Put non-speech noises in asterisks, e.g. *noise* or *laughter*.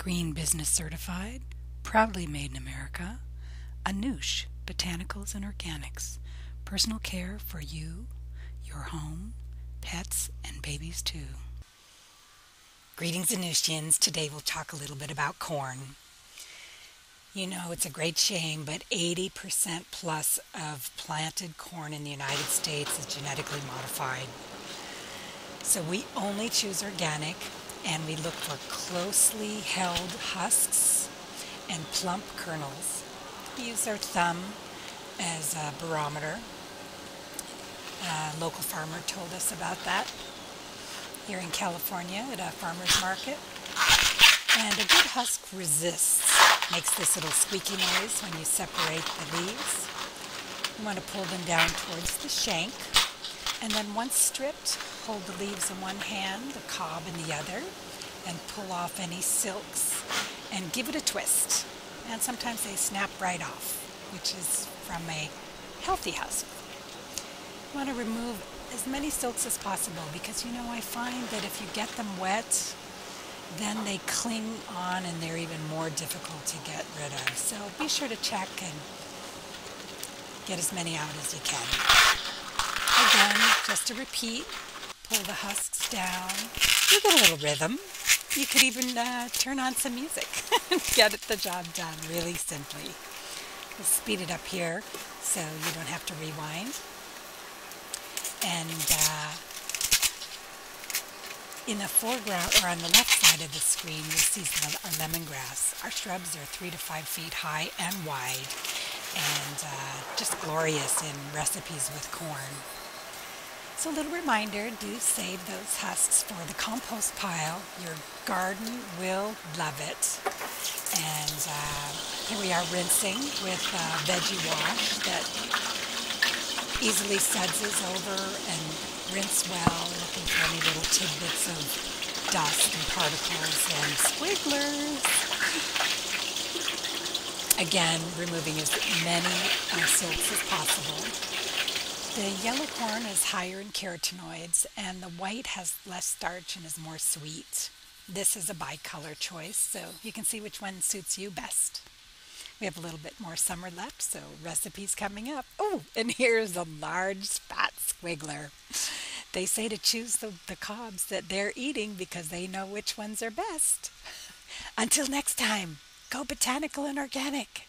Green Business Certified, proudly made in America. Anoush Botanicals and Organics, personal care for you, your home, pets, and babies too. Greetings, Anoushians. Today we'll talk a little bit about corn. You know, it's a great shame, but 80% plus of planted corn in the United States is genetically modified. So we only choose organic and we look for closely held husks and plump kernels. We use our thumb as a barometer. A local farmer told us about that here in California at a farmer's market. And a good husk resists, makes this little squeaky noise when you separate the leaves. You want to pull them down towards the shank. And then once stripped, hold the leaves in one hand, the cob in the other, and pull off any silks and give it a twist. And sometimes they snap right off, which is from a healthy husk. You want to remove as many silks as possible because you know I find that if you get them wet, then they cling on and they're even more difficult to get rid of. So be sure to check and get as many out as you can. Again, just to repeat, pull the husks down. You get a little rhythm. You could even uh, turn on some music and *laughs* get the job done really simply. We'll speed it up here so you don't have to rewind. And uh, in the foreground, or on the left side of the screen, you'll see our lemongrass. Our shrubs are three to five feet high and wide, and uh, just glorious in recipes with corn. So a little reminder, do save those husks for the compost pile. Your garden will love it. And uh, here we are rinsing with uh, veggie wash that easily suds over and rinse well, looking for any little tidbits of dust and particles and squigglers. Again, removing as many uh, as possible. The yellow corn is higher in carotenoids and the white has less starch and is more sweet. This is a bicolor choice, so you can see which one suits you best. We have a little bit more summer left, so recipes coming up. Oh, and here's a large fat squiggler. They say to choose the, the cobs that they're eating because they know which ones are best. *laughs* Until next time, go botanical and organic.